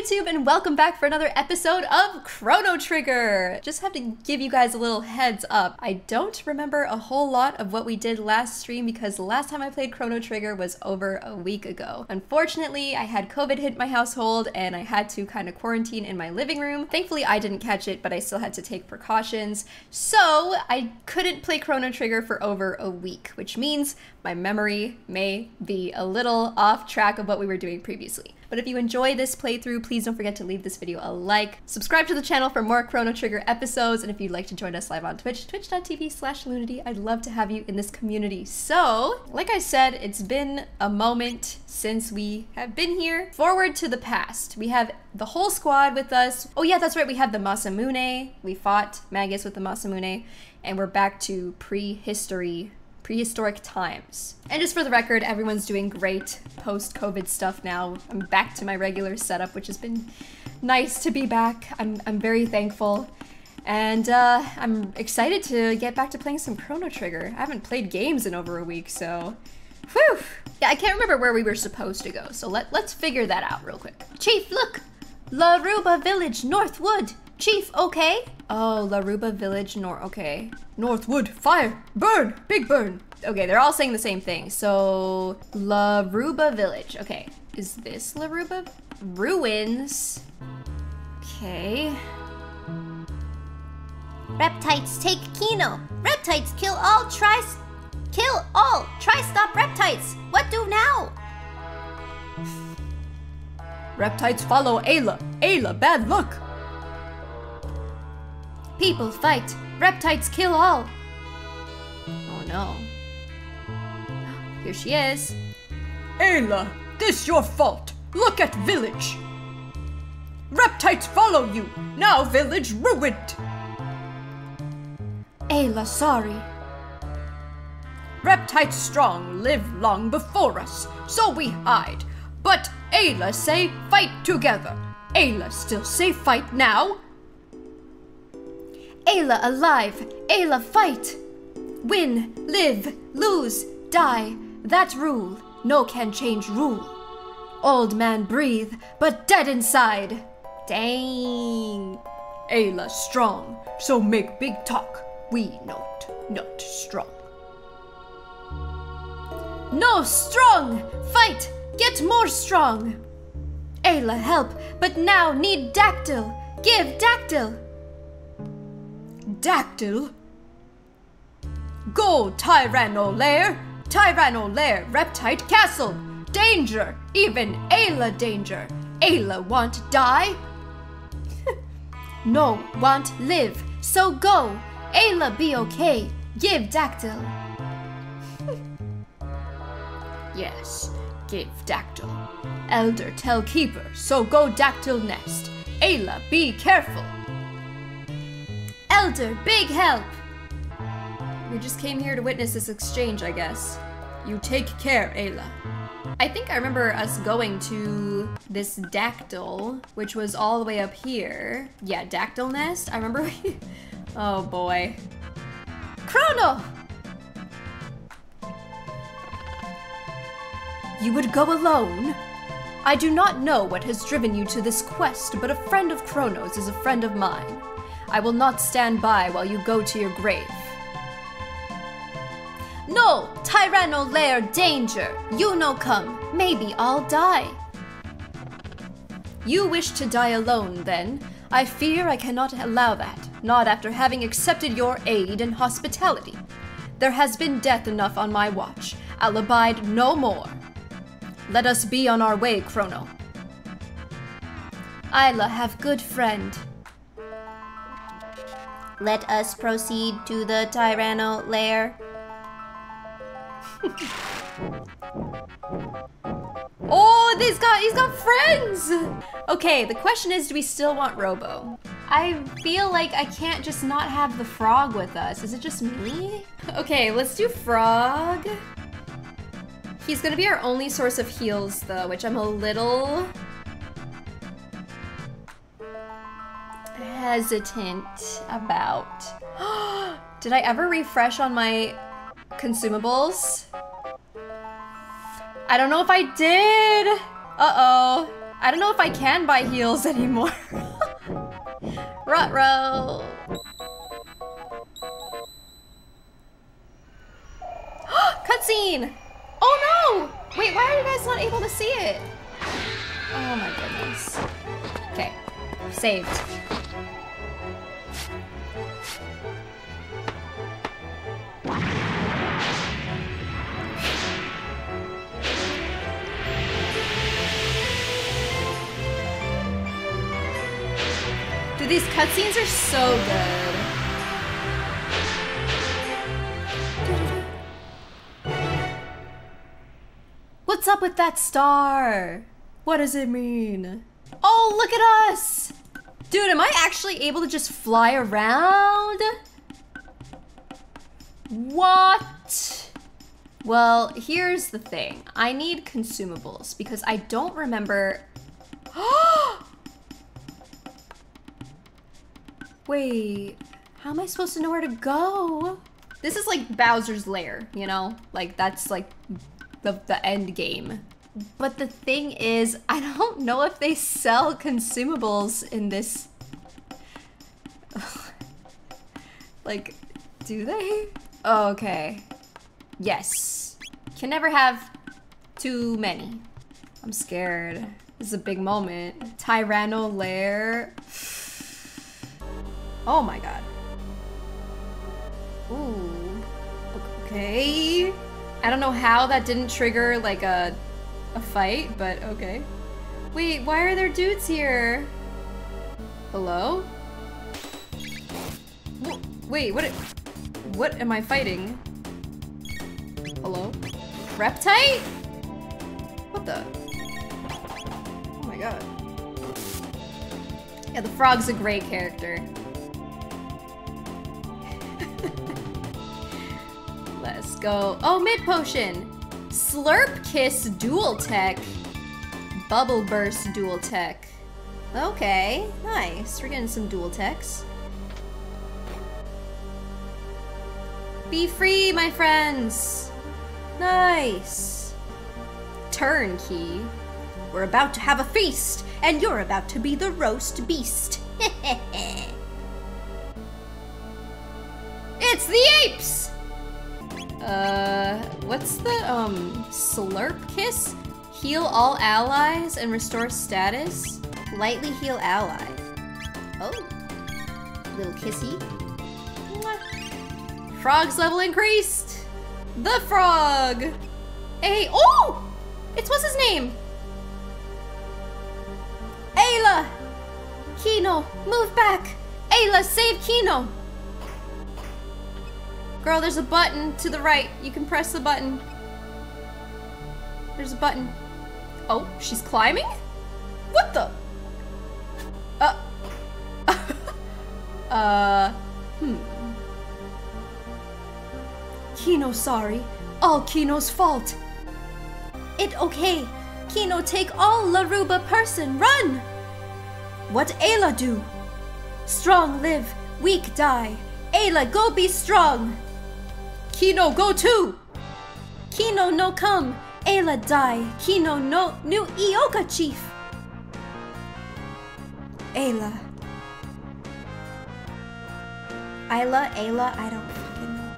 YouTube and welcome back for another episode of Chrono Trigger! Just have to give you guys a little heads up. I don't remember a whole lot of what we did last stream because the last time I played Chrono Trigger was over a week ago. Unfortunately, I had COVID hit my household and I had to kind of quarantine in my living room. Thankfully, I didn't catch it, but I still had to take precautions. So I couldn't play Chrono Trigger for over a week, which means my memory may be a little off track of what we were doing previously. But if you enjoy this playthrough, please don't forget to leave this video a like. Subscribe to the channel for more Chrono Trigger episodes, and if you'd like to join us live on Twitch, twitch.tv slash Lunity, I'd love to have you in this community. So, like I said, it's been a moment since we have been here. Forward to the past. We have the whole squad with us. Oh yeah, that's right, we have the Masamune. We fought Magus with the Masamune, and we're back to prehistory prehistoric times. And just for the record, everyone's doing great post-COVID stuff now. I'm back to my regular setup, which has been nice to be back. I'm, I'm very thankful. And uh, I'm excited to get back to playing some Chrono Trigger. I haven't played games in over a week, so... Whew! Yeah, I can't remember where we were supposed to go, so let, let's figure that out real quick. Chief, look! Laruba Village, Northwood! Chief, okay? Oh, Laruba Village, North. okay. Northwood, fire, burn, big burn. Okay, they're all saying the same thing. So, Laruba Village. Okay, is this Laruba? Ruins. Okay. Reptites take Kino. Reptites kill all try kill all. Try stop reptites. What do now? Reptites follow Ayla. Ayla, bad luck. People fight. Reptites kill all. Oh no. Here she is. Ayla, this your fault. Look at village. Reptites follow you. Now village ruined. Ayla, sorry. Reptites strong live long before us, so we hide. But Ayla say fight together. Ayla still say fight now. Ayla alive! Ayla fight! Win, live, lose, die. That rule. No can change rule. Old man breathe, but dead inside. Dang. Ayla strong, so make big talk. We not, not strong. No strong! Fight! Get more strong! Ayla help, but now need Dactyl. Give Dactyl! Dactyl? Go, Tyranno Lair! Tyranno Lair, Reptite Castle! Danger! Even Ayla danger! Ayla want die? no, want live. So go! Ayla be okay. Give Dactyl. yes, give Dactyl. Elder tell Keeper, so go Dactyl nest. Ayla, be careful. Elder, big help! We just came here to witness this exchange, I guess. You take care, Ayla. I think I remember us going to this dactyl, which was all the way up here. Yeah, dactyl nest. I remember. oh boy. Crono! You would go alone? I do not know what has driven you to this quest, but a friend of Crono's is a friend of mine. I will not stand by while you go to your grave. No! Tyranno Lair danger! You no come. Maybe I'll die. You wish to die alone, then? I fear I cannot allow that, not after having accepted your aid and hospitality. There has been death enough on my watch. I'll abide no more. Let us be on our way, Crono. Ayla have good friend. Let us proceed to the Tyranno lair. oh, this guy, he's got friends! Okay, the question is, do we still want Robo? I feel like I can't just not have the frog with us. Is it just me? Okay, let's do frog. He's gonna be our only source of heals though, which I'm a little hesitant about. Did I ever refresh on my consumables? I don't know if I did. Uh-oh. I don't know if I can buy heals anymore. Rutro. Cutscene! Oh no! Wait, why are you guys not able to see it? Oh my goodness. Okay, saved. These cutscenes are so good. What's up with that star? What does it mean? Oh, look at us! Dude, am I actually able to just fly around? What? Well, here's the thing. I need consumables because I don't remember. Wait, how am I supposed to know where to go? This is like Bowser's lair, you know? Like that's like the, the end game. But the thing is, I don't know if they sell consumables in this. like, do they? Oh, okay. Yes. Can never have too many. I'm scared. This is a big moment. Tyranno lair. Oh my god. Ooh. Okay. I don't know how that didn't trigger like a a fight, but okay. Wait, why are there dudes here? Hello? Wait, what? What am I fighting? Hello? Reptite? What the? Oh my god. Yeah, the frog's a great character. Let's go. Oh, mid potion. Slurp Kiss Dual Tech. Bubble Burst Dual Tech. Okay, nice. We're getting some dual techs. Be free, my friends. Nice. Turnkey. We're about to have a feast, and you're about to be the roast beast. it's the apes! Uh, what's the, um, slurp kiss? Heal all allies and restore status? Lightly heal ally. Oh. Little kissy. Mwah. Frog's level increased! The frog! Hey, oh! It's what's his name? Ayla! Kino, move back! Ayla, save Kino! Girl, there's a button to the right. You can press the button. There's a button. Oh, she's climbing? What the? Uh. uh. Hmm. Kino sorry. All Kino's fault. It okay. Kino take all Laruba person. Run! What Ayla do? Strong live, weak die. Ayla, go be strong. Kino, go too! Kino no come! Ayla die! Kino no new Ioka chief! Ayla. Ayla, Ayla, I don't fucking know.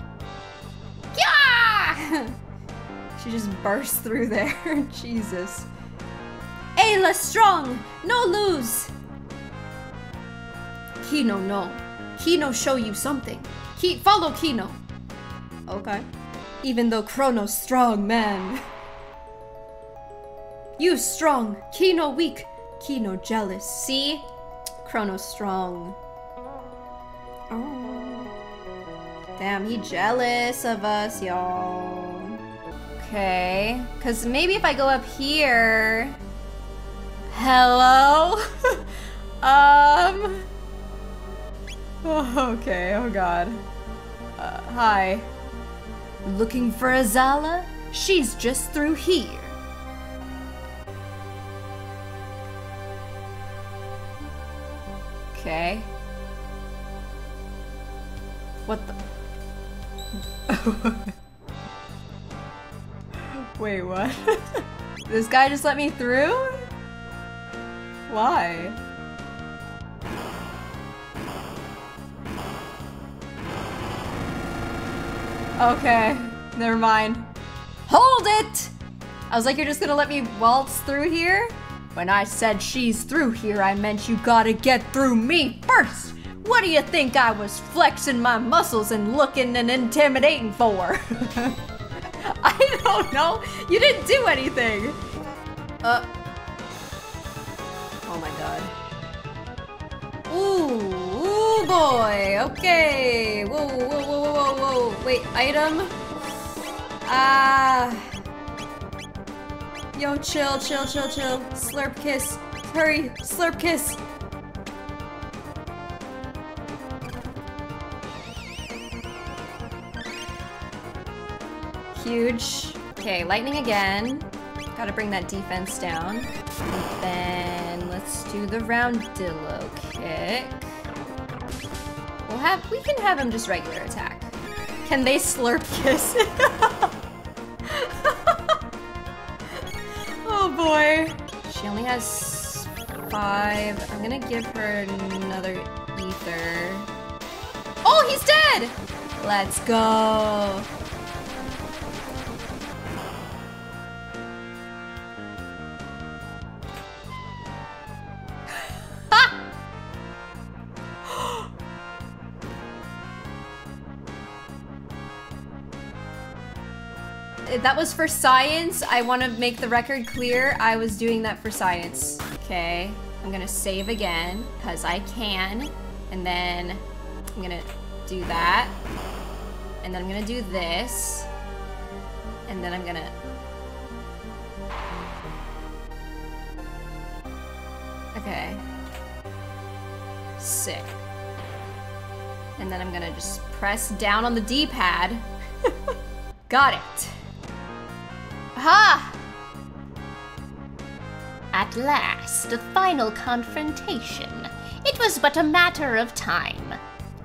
Yeah! she just burst through there. Jesus. Ayla strong! No lose! Kino no. Kino show you something. Ki follow Kino. Okay. Even though Crono's strong, man. You strong, Kino weak, Kino jealous. See? Crono's strong. Oh. Damn, he jealous of us, y'all. Okay. Because maybe if I go up here... Hello? um... Oh, okay, oh god. Uh, hi. Looking for Azala? She's just through here. Okay. What the? Wait, what? this guy just let me through? Why? Okay, never mind. Hold it! I was like, you're just gonna let me waltz through here? When I said she's through here, I meant you gotta get through me first! What do you think I was flexing my muscles and looking and intimidating for? I don't know. You didn't do anything. Uh. Oh my god. Ooh, ooh boy. Okay. Whoa, whoa, whoa, whoa, whoa, whoa. Wait, item. Ah. Yo, chill, chill, chill, chill. Slurp kiss. Hurry, slurp kiss. Huge. Okay, lightning again. Gotta bring that defense down. And then let's do the roundillo kick. We'll have we can have him just regular attack. Can they slurp kiss? oh boy. She only has five. I'm gonna give her another ether. Oh, he's dead! Let's go. That was for science. I want to make the record clear. I was doing that for science. Okay, I'm gonna save again, because I can. And then I'm gonna do that. And then I'm gonna do this. And then I'm gonna... Okay. Sick. And then I'm gonna just press down on the D-pad. Got it. Aha! At last, a final confrontation. It was but a matter of time.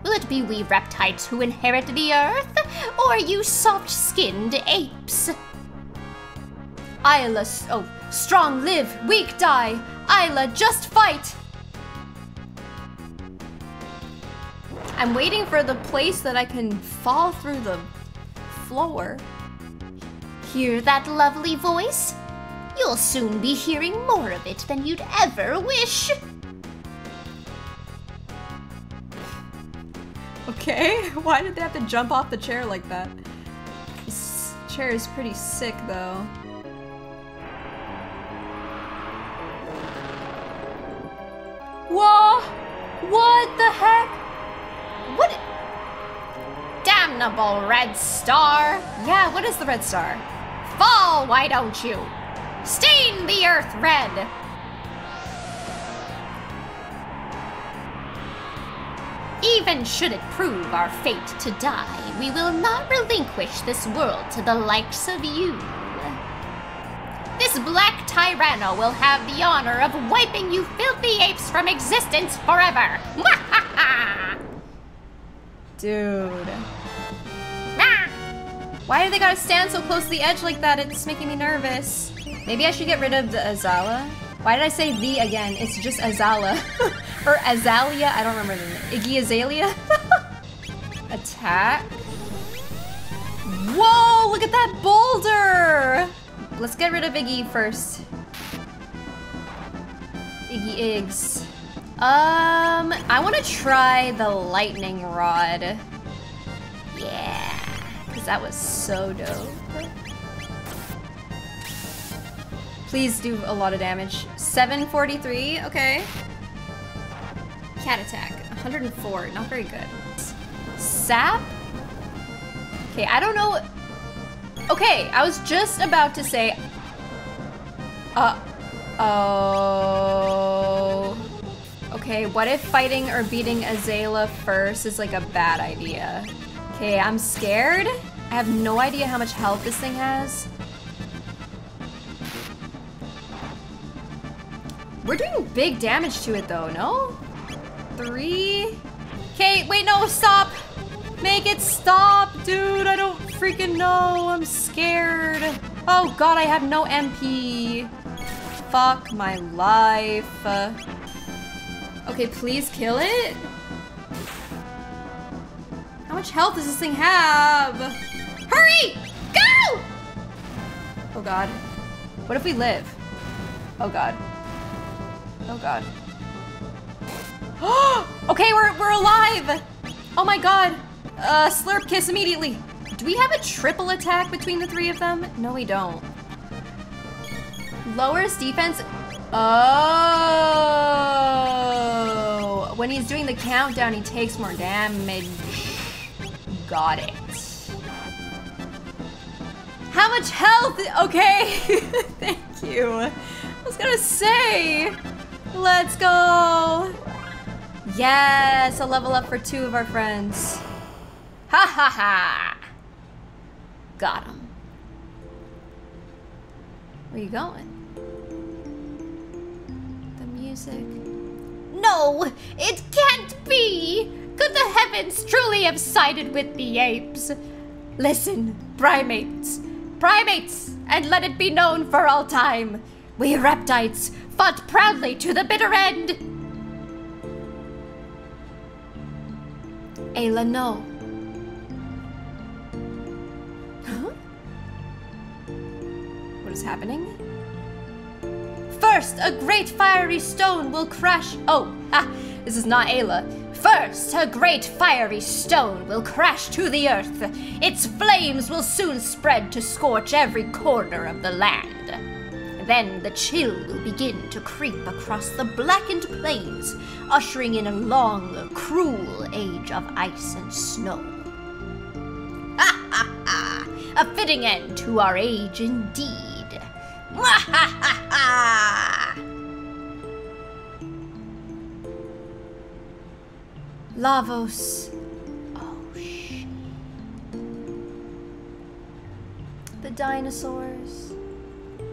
Will it be we reptites who inherit the earth, or you soft-skinned apes? Isla, oh, strong live, weak die. Isla, just fight. I'm waiting for the place that I can fall through the floor. Hear that lovely voice? You'll soon be hearing more of it than you'd ever wish. Okay, why did they have to jump off the chair like that? This chair is pretty sick though. Whoa! What the heck? What? Damnable red star! Yeah, what is the red star? Fall, why don't you? Stain the earth red! Even should it prove our fate to die, we will not relinquish this world to the likes of you. This black tyranno will have the honor of wiping you filthy apes from existence forever! Dude. Why do they gotta stand so close to the edge like that? It's making me nervous. Maybe I should get rid of the Azala. Why did I say the again? It's just Azala. or Azalea, I don't remember the name. Iggy Azalea? Attack. Whoa, look at that boulder! Let's get rid of Iggy first. Iggy Iggs. Um, I want to try the lightning rod. Yeah that was so dope. Please do a lot of damage. 743, okay. Cat attack, 104, not very good. Sap? Okay, I don't know. Okay, I was just about to say. Uh oh. Okay, what if fighting or beating Azalea first is like a bad idea? Okay, I'm scared. I have no idea how much health this thing has. We're doing big damage to it though, no? Three? Okay, wait, no, stop! Make it stop, dude, I don't freaking know, I'm scared. Oh god, I have no MP. fuck my life. Okay, please kill it. How much health does this thing have? Hurry! Go! Oh god. What if we live? Oh god. Oh god. okay, we're, we're alive! Oh my god. Uh, slurp kiss immediately. Do we have a triple attack between the three of them? No, we don't. Lowers defense. Oh. When he's doing the countdown, he takes more damage. Got it. How much health? Okay. Thank you. I was gonna say. Let's go. Yes, a level up for two of our friends. Ha ha ha. Got him. Where you going? The music. No, it can't be! Could the heavens truly have sided with the apes? Listen, primates, primates, and let it be known for all time. We reptites fought proudly to the bitter end. Ayla, no. Huh? What is happening? First, a great fiery stone will crash. Oh, ah, This is not Ayla. First, a great fiery stone will crash to the earth. Its flames will soon spread to scorch every corner of the land. Then the chill will begin to creep across the blackened plains, ushering in a long, cruel age of ice and snow. Ha ha ha! A fitting end to our age indeed. Mwah ha ha ha! Lavos. Oh, shit. The dinosaurs.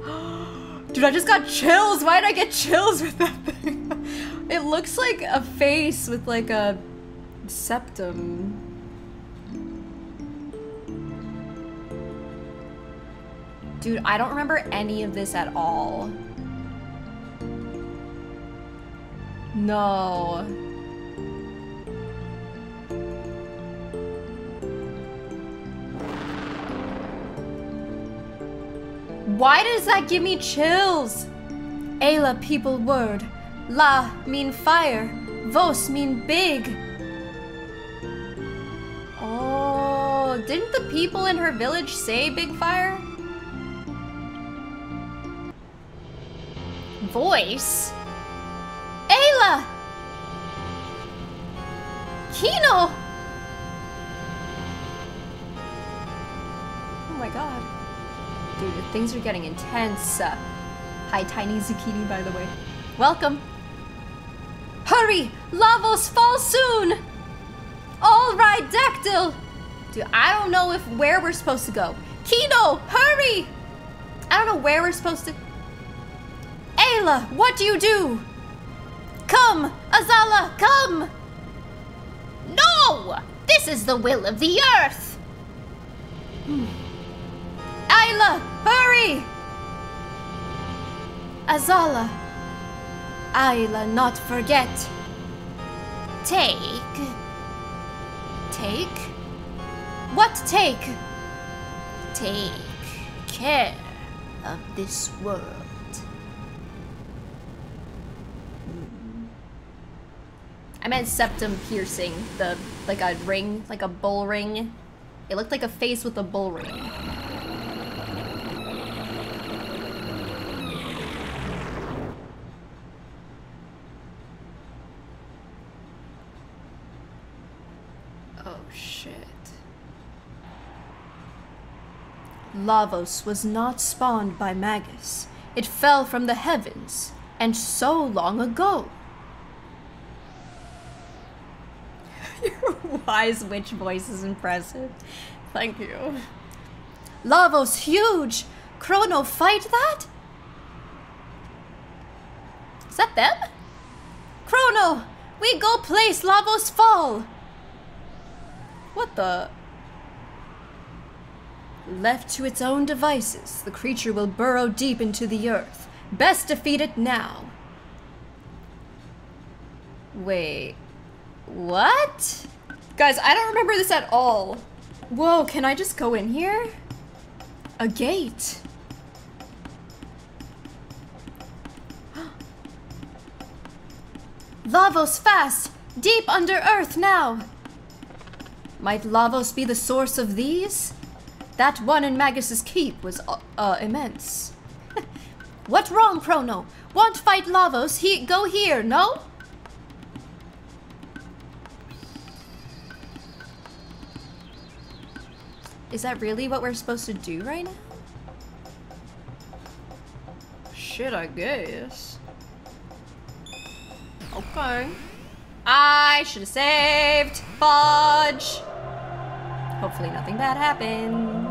Dude, I just got chills. Why did I get chills with that thing? it looks like a face with like a septum. Dude, I don't remember any of this at all. No. Why does that give me chills? Ayla people word. La mean fire. Vos mean big. Oh, didn't the people in her village say big fire? Voice? Ayla! Kino! Things are getting intense. Uh, hi, Tiny Zucchini, by the way. Welcome. Hurry! Lavos fall soon! All right, Dactyl! Dude, I don't know if where we're supposed to go. Kino, hurry! I don't know where we're supposed to... Ayla, what do you do? Come! Azala, come! No! This is the will of the earth! Ayla, hurry! Azala. Ayla, not forget. Take. Take? What take? Take care of this world. I meant septum piercing, the like a ring, like a bull ring. It looked like a face with a bull ring. Lavos was not spawned by Magus. It fell from the heavens, and so long ago. Your wise witch voice is impressive. Thank you. Lavos huge! Crono fight that? Is that them? Crono! We go place Lavos fall! What the? Left to its own devices, the creature will burrow deep into the earth, Best defeat it now. Wait. What? Guys, I don't remember this at all. Whoa, can I just go in here? A gate. Lavos fast! Deep under earth now! Might Lavos be the source of these? That one in Magus's keep was uh, uh immense. what wrong, Crono? Want fight Lavos? He go here, no? Is that really what we're supposed to do right now? Shit, I guess. Okay. I should have saved. Fudge. Hopefully nothing bad happens.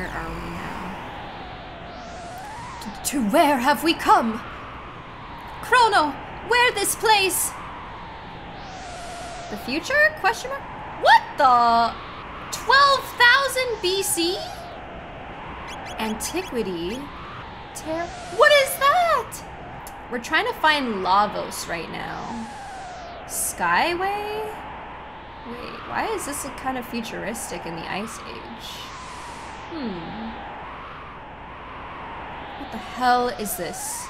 Where are we now? To where have we come? Crono, where this place? The future? Question mark? What the? 12,000 BC? Antiquity? Ter- what is that? We're trying to find Lavos right now. Skyway? Wait, why is this kind of futuristic in the Ice Age? Hmm. What the hell is this?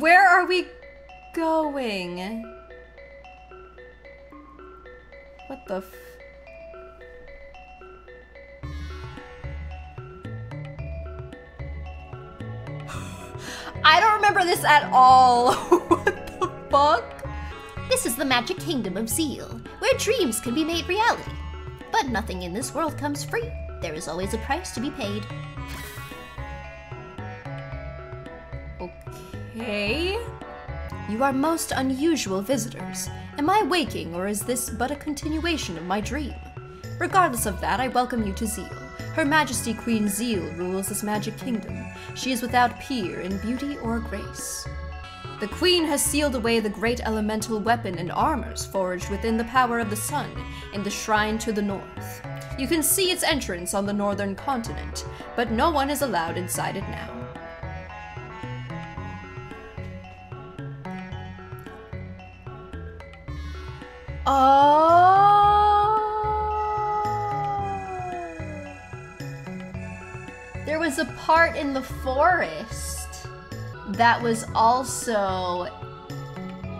Where are we going? What the f- I don't remember this at all. what the fuck? This is the magic kingdom of Zeal, where dreams can be made reality. But nothing in this world comes free. There is always a price to be paid. Okay. You are most unusual visitors. Am I waking, or is this but a continuation of my dream? Regardless of that, I welcome you to Zeal. Her Majesty Queen Zeal rules this magic kingdom. She is without peer in beauty or grace. The Queen has sealed away the great elemental weapon and armors forged within the power of the sun in the shrine to the north. You can see its entrance on the northern continent, but no one is allowed inside it now. Oh. There was a part in the forest that was also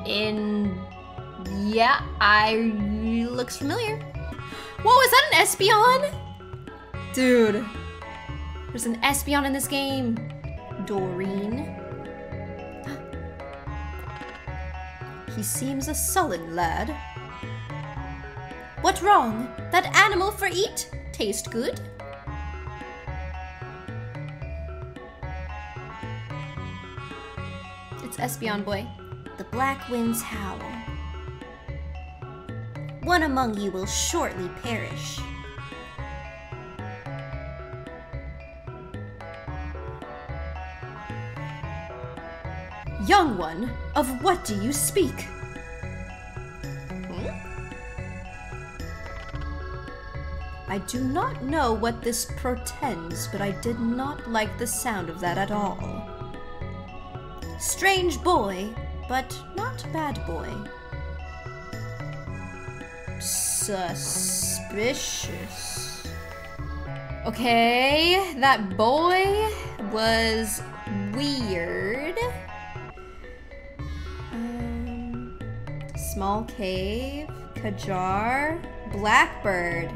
in. Yeah, I looks familiar. Whoa, is that an Espeon? Dude, there's an Espeon in this game. Doreen. He seems a sullen lad. What wrong? That animal for eat? Taste good? It's Espeon boy. The black winds howl. One among you will shortly perish. Young one, of what do you speak? Hmm? I do not know what this portends, but I did not like the sound of that at all. Strange boy, but not bad boy. Suspicious. Okay, that boy was weird. Um, small cave, Kajar, Blackbird.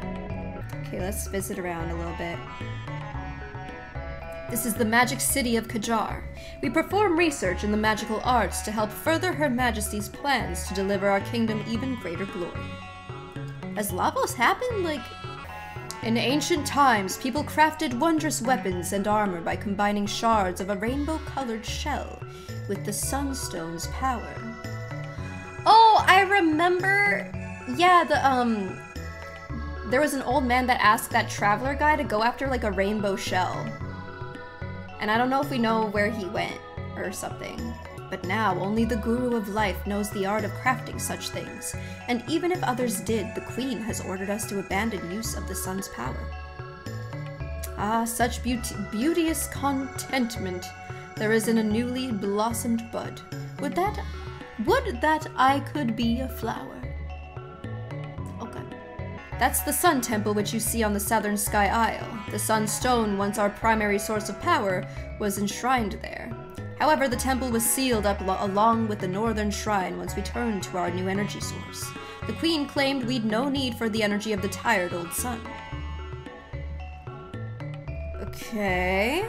Okay, let's visit around a little bit. This is the magic city of Kajar. We perform research in the magical arts to help further Her Majesty's plans to deliver our kingdom even greater glory. Has Lavos happened? Like, in ancient times, people crafted wondrous weapons and armor by combining shards of a rainbow colored shell with the Sunstone's power. Oh, I remember. Yeah, the, um. There was an old man that asked that traveler guy to go after, like, a rainbow shell. And I don't know if we know where he went or something. But now only the Guru of Life knows the art of crafting such things, and even if others did, the Queen has ordered us to abandon use of the sun's power. Ah, such beauteous contentment there is in a newly blossomed bud. Would that, would that I could be a flower. Okay. That's the Sun Temple which you see on the southern Sky Isle. The Sun Stone, once our primary source of power, was enshrined there. However, the temple was sealed up lo- along with the northern shrine once we turned to our new energy source. The Queen claimed we'd no need for the energy of the tired old sun. Okay.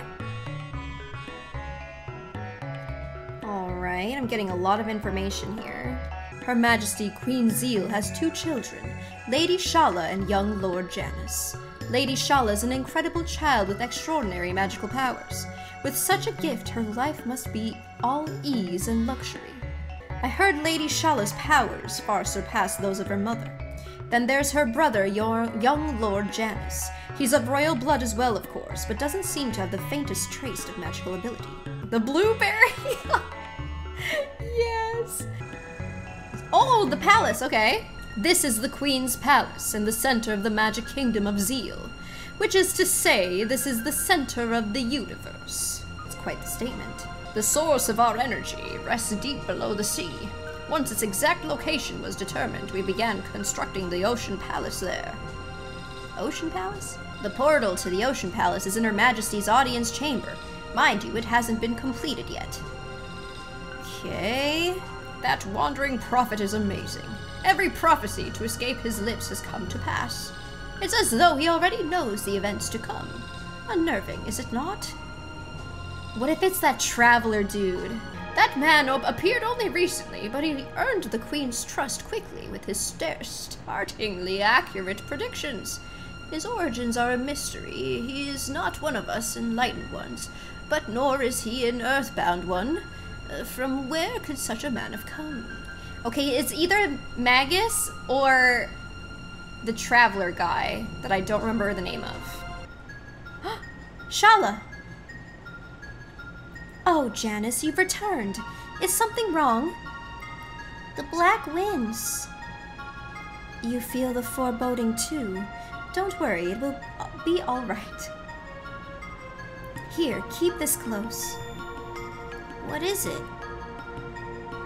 Alright, I'm getting a lot of information here. Her Majesty Queen Zeal has two children, Lady Shala and young Lord Janus. Lady Shala is an incredible child with extraordinary magical powers. With such a gift, her life must be all ease and luxury. I heard Lady Shala's powers far surpass those of her mother. Then there's her brother, your young Lord Janus. He's of royal blood as well, of course, but doesn't seem to have the faintest trace of magical ability. The blueberry? yes. Oh, the palace, okay. This is the Queen's palace in the center of the magic kingdom of Zeal, which is to say, this is the center of the universe. It's quite the statement. The source of our energy rests deep below the sea. Once its exact location was determined, we began constructing the Ocean Palace there. Ocean Palace? The portal to the Ocean Palace is in Her Majesty's audience chamber. Mind you, it hasn't been completed yet. Okay. That wandering prophet is amazing. Every prophecy to escape his lips has come to pass. It's as though he already knows the events to come. Unnerving, is it not? What if it's that traveler dude? That man appeared only recently, but he earned the Queen's trust quickly with his sta- startlingly accurate predictions. His origins are a mystery. He is not one of us enlightened ones, but nor is he an earthbound one. Uh, from where could such a man have come? Okay, it's either Magus or the traveler guy that I don't remember the name of. Shala! Oh, Janus, you've returned. Is something wrong? The black winds. You feel the foreboding too. Don't worry, it will be all right. Here, keep this close. What is it?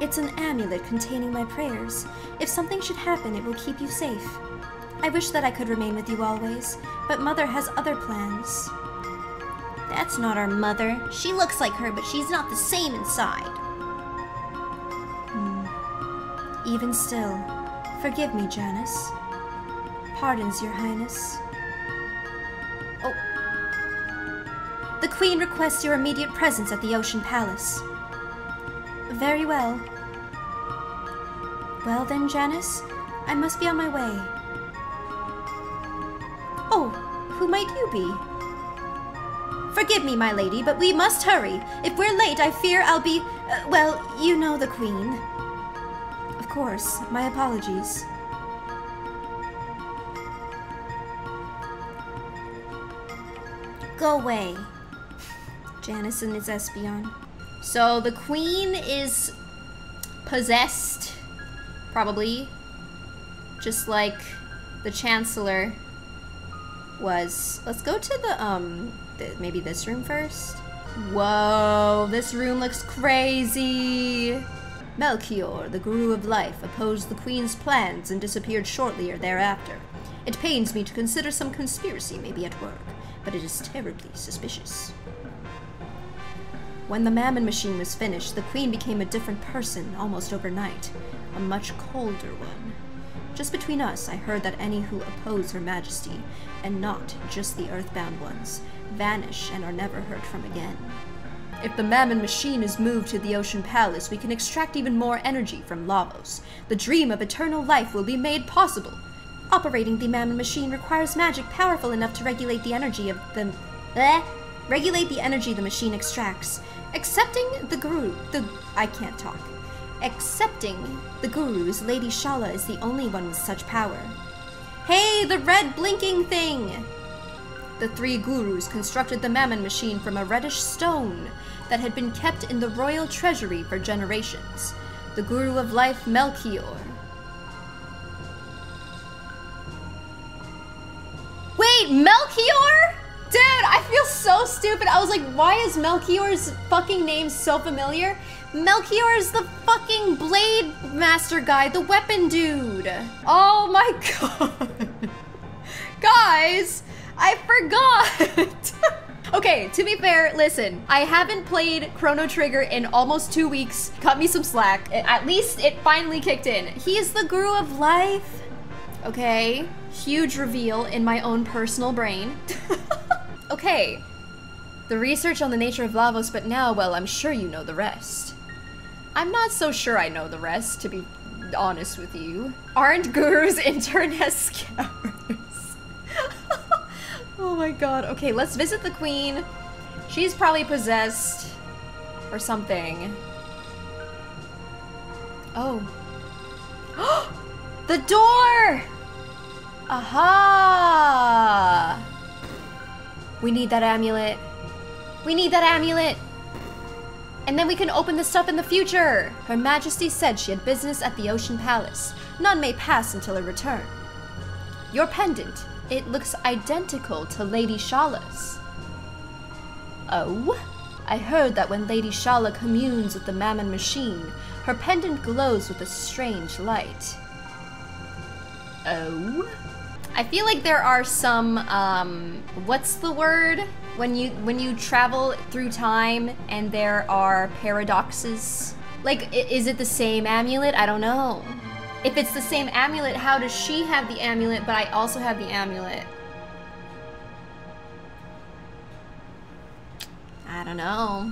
It's an amulet containing my prayers. If something should happen, it will keep you safe. I wish that I could remain with you always, but Mother has other plans. That's not our mother. She looks like her, but she's not the same inside. Hmm. Even still, forgive me, Janus. Pardons, Your Highness. Oh. The Queen requests your immediate presence at the Ocean Palace. Very well. Well then, Janus, I must be on my way. Oh, who might you be? Forgive me, my lady, but we must hurry. If we're late, I fear I'll be. Uh, well, you know the Queen. Of course, my apologies. Go away. Janus and his Espeon. So the queen is possessed, probably, Just like the Chancellor was. Let's go to the, um, th- maybe this room first. Whoa, this room looks crazy. Melchior, the Guru of Life, opposed the Queen's plans and disappeared shortly or thereafter. It pains me to consider some conspiracy may be at work, but it is terribly suspicious. When the Mammon machine was finished, the Queen became a different person almost overnight, a much colder one. Just between us, I heard that any who oppose Her Majesty, and not just the earthbound ones, vanish and are never heard from again. If the Mammon machine is moved to the Ocean Palace, we can extract even more energy from Lavos. The dream of eternal life will be made possible. Operating the Mammon machine requires magic powerful enough to regulate the energy of the. Eh? Regulate the energy the machine extracts. Accepting the Guru. The. I can't talk. Accepting the Guru's Lady Shala is the only one with such power. Hey, the red blinking thing! the three gurus constructed the Mammon machine from a reddish stone that had been kept in the royal treasury for generations. The Guru of Life, Melchior. Wait, Melchior? Stupid. I was like, why is Melchior's fucking name so familiar? Melchior is the fucking blade master guy, the weapon dude. Oh my god. Guys, I forgot. okay, to be fair, listen, I haven't played Chrono Trigger in almost two weeks. Cut me some slack. At least it finally kicked in. He is the guru of life. Okay, huge reveal in my own personal brain. okay, the research on the nature of Lavos, but now, well, I'm sure you know the rest. I'm not so sure I know the rest, to be honest with you. Aren't gurus intern as scours? oh my god. Okay, let's visit the queen. She's probably possessed or something. Oh. the door! Aha! We need that amulet. We need that amulet! And then we can open this stuff in the future! Her Majesty said she had business at the Ocean Palace. None may pass until her return. Your pendant. It looks identical to Lady Shala's. Oh? I heard that when Lady Shala communes with the Mammon machine, her pendant glows with a strange light. Oh? I feel like there are some, um, what's the word? When you, when you travel through time and there are paradoxes? Like, is it the same amulet? I don't know. If it's the same amulet, how does she have the amulet, but I also have the amulet? I don't know.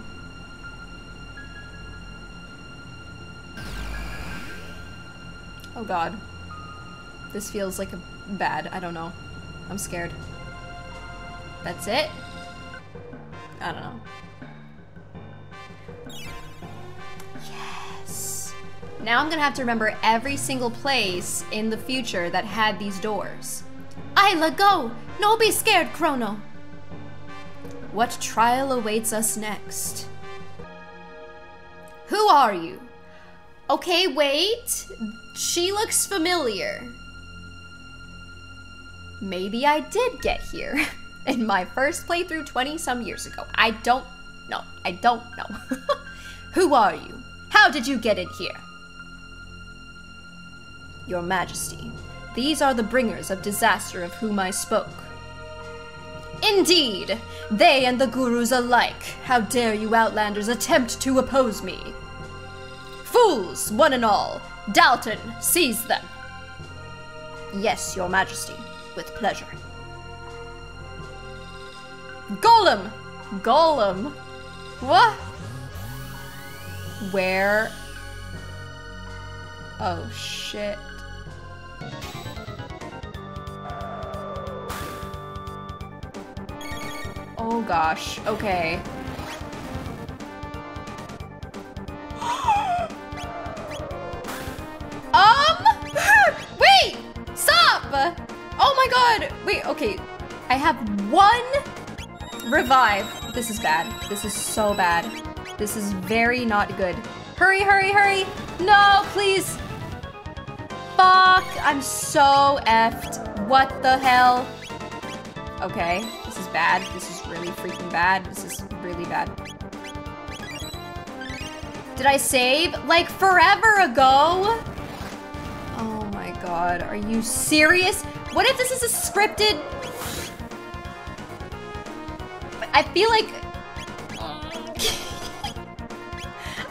Oh god. This feels like a bad. I don't know. I'm scared. That's it? I don't know. Yes. Now I'm gonna have to remember every single place in the future that had these doors. Ayla, go! No be scared, Crono! What trial awaits us next? Who are you? Okay, wait. She looks familiar. Maybe I did get here in my first playthrough 20 some years ago. I don't know. I don't know. Who are you? How did you get in here? Your Majesty, these are the bringers of disaster of whom I spoke. Indeed, they and the gurus alike. How dare you outlanders attempt to oppose me? Fools, one and all. Dalton, seize them. Yes, your majesty, with pleasure. Golem! Golem! What? Where? Oh, shit. Oh gosh, okay. um, wait, stop! Oh my god, wait, okay. I have one revive. This is bad. This is so bad. This is very not good. Hurry, hurry, hurry. No, please. Fuck, I'm so effed. What the hell? Okay, this is bad. This is really freaking bad. This is really bad. Did I save? Like forever ago? Oh my god, are you serious? What if this is a scripted... I feel like...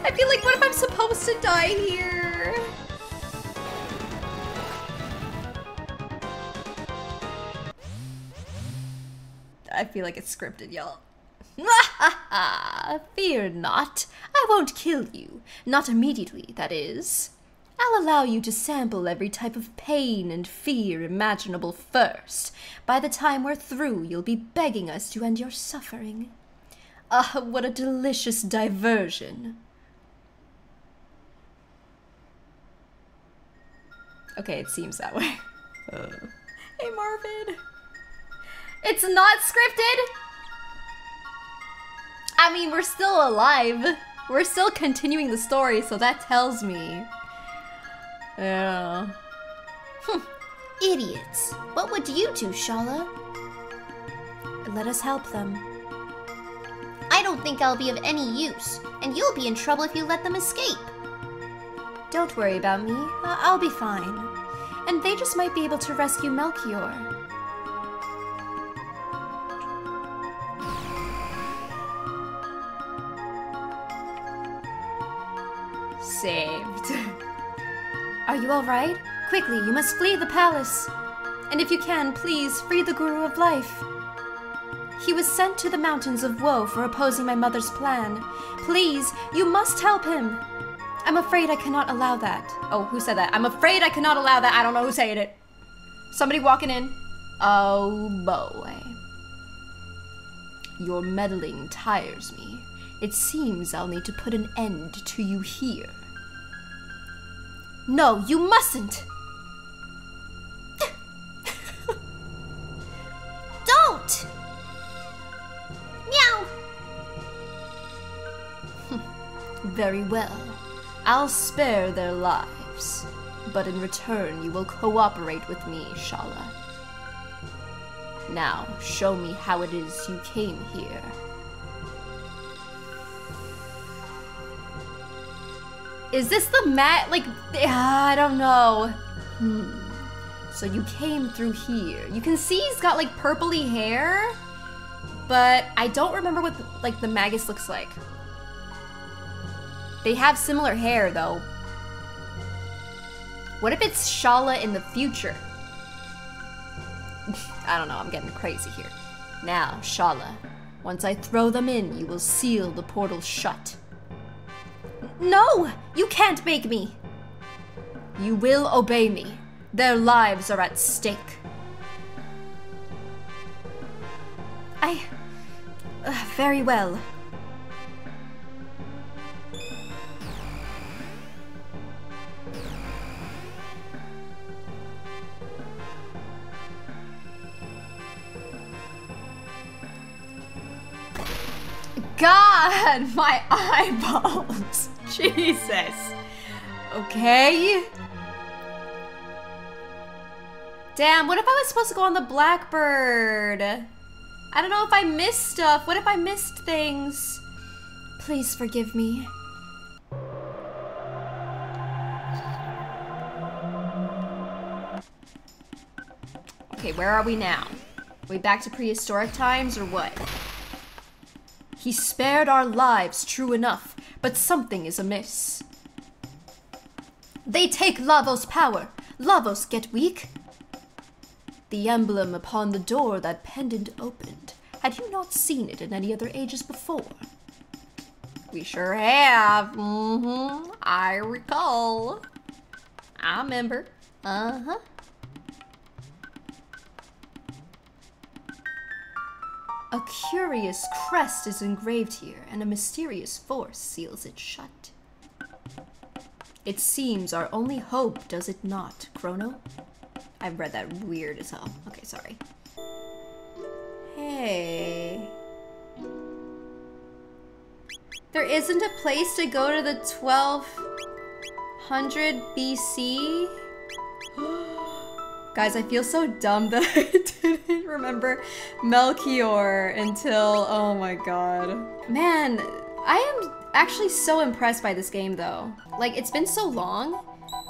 I feel like what if I'm supposed to die here? I feel like it's scripted, y'all. Fear not. I won't kill you. Not immediately, that is. I'll allow you to sample every type of pain and fear imaginable first. By the time we're through, you'll be begging us to end your suffering. Ah, what a delicious diversion. Okay, it seems that way. Uh. Hey, Marvin. It's not scripted? I mean, we're still alive. We're still continuing the story, so that tells me. Yeah. Hmm. Idiots. What would you do, Shala? Let us help them. I don't think I'll be of any use, and you'll be in trouble if you let them escape. Don't worry about me. I'll be fine. And they just might be able to rescue Melchior. Saved. Are you alright? Quickly, you must flee the palace. And if you can, please free the Guru of Life. He was sent to the mountains of woe for opposing my mother's plan. Please, you must help him. I'm afraid I cannot allow that. Oh, who said that? I'm afraid I cannot allow that. I don't know who said it. Somebody walking in. Oh boy. Your meddling tires me. It seems I'll need to put an end to you here. No, you mustn't! Don't! Meow! Very well. I'll spare their lives. But in return, you will cooperate with me, Shala. Now, show me how it is you came here. Is this the mat? Like, ah, I don't know. Hmm. So you came through here. You can see he's got like purpley hair, but I don't remember what like the Magus looks like. They have similar hair though. What if it's Shala in the future? I don't know, I'm getting crazy here. Now, Shala, once I throw them in, you will seal the portal shut. No! You can't make me! You will obey me. Their lives are at stake. I. Uh, very well. God, my eyeballs. Jesus. Okay. Damn, what if I was supposed to go on the Blackbird? I don't know if I missed stuff. What if I missed things? Please forgive me. Okay, where are we now? Are we back to prehistoric times or what? He spared our lives, true enough, but something is amiss. They take Lavos' power. Lavos get weak. The emblem upon the door that pendant opened. Had you not seen it in any other ages before? We sure have. Mm-hmm. I recall. I remember. Uh-huh. A curious crest is engraved here, and a mysterious force seals it shut. It seems our only hope, does it not, Crono? I've read that weird as hell. Okay, sorry. Hey. There isn't a place to go to the 1200 BC? Guys, I feel so dumb that I didn't remember Melchior until, oh my god. Man, I am actually so impressed by this game though. Like, it's been so long,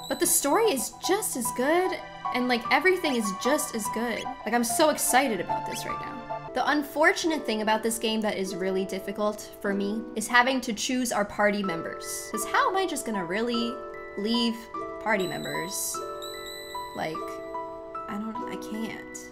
but the story is just as good, and like everything is just as good. Like, I'm so excited about this right now. The unfortunate thing about this game that is really difficult for me is having to choose our party members. Because how am I just gonna really leave party members? Like, I can't.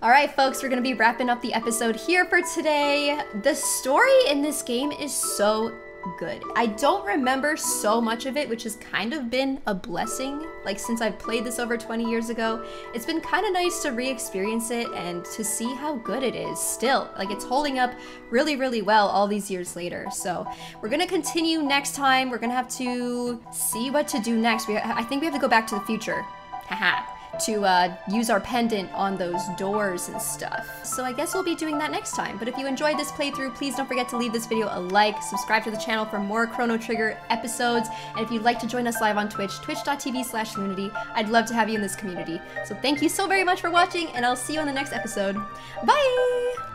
All right, folks, we're gonna be wrapping up the episode here for today. The story in this game is so good. I don't remember so much of it, which has kind of been a blessing. Like since I've played this over 20 years ago, it's been kind of nice to re-experience it and to see how good it is still. Like it's holding up really, really well all these years later. So we're gonna continue next time. We're gonna have to see what to do next. We, I think we have to go back to the future. Haha. To uh, use our pendant on those doors and stuff. So I guess we'll be doing that next time. But if you enjoyed this playthrough, please don't forget to leave this video a like, subscribe to the channel for more Chrono Trigger episodes, and if you'd like to join us live on Twitch, twitch.tv slash Lunity, I'd love to have you in this community. So thank you so very much for watching, and I'll see you on the next episode. Bye!